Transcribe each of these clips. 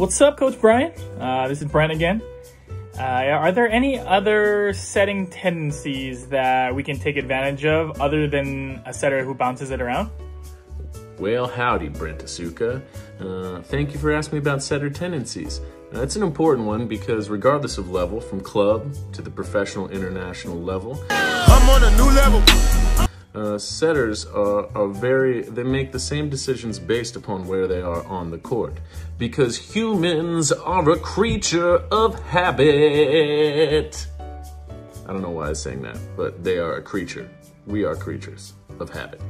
What's up, Coach Brian? Uh, this is Brian again. Uh, are there any other setting tendencies that we can take advantage of other than a setter who bounces it around? Well, howdy, Brent Asuka. Uh, thank you for asking me about setter tendencies. That's an important one because regardless of level, from club to the professional international level, I'm on a new level. Uh, setters are, are very, they make the same decisions based upon where they are on the court. Because humans are a creature of habit. I don't know why I am saying that, but they are a creature. We are creatures of habit.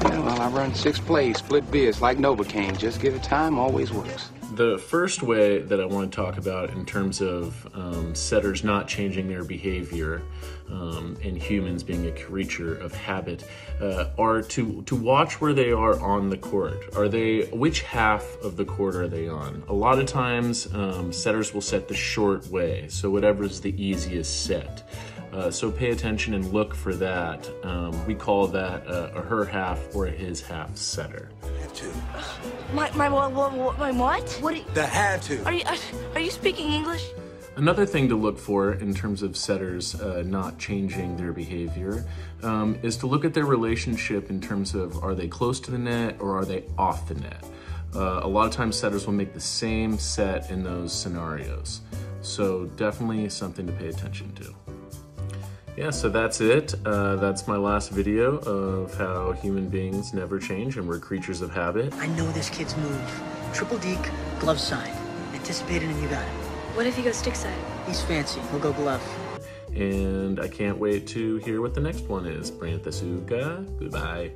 Yeah, well, I run six plays, split veers like Novocaine. Just give it time, always works. The first way that I want to talk about in terms of um, setters not changing their behavior um, and humans being a creature of habit uh, are to, to watch where they are on the court. Are they, which half of the court are they on? A lot of times um, setters will set the short way, so whatever is the easiest set. Uh, so pay attention and look for that. Um, we call that uh, a her half or a his half setter. Had to. My my what what my what? What are you, The had to. are you are you speaking English? Another thing to look for in terms of setters uh, not changing their behavior um, is to look at their relationship in terms of are they close to the net or are they off the net. Uh, a lot of times setters will make the same set in those scenarios. So definitely something to pay attention to. Yeah, so that's it. Uh, that's my last video of how human beings never change and we're creatures of habit. I know this kid's move. Triple deke, glove side. Anticipated and you got it. What if he goes stick side? He's fancy. He'll go glove. And I can't wait to hear what the next one is. Brantasuka, goodbye.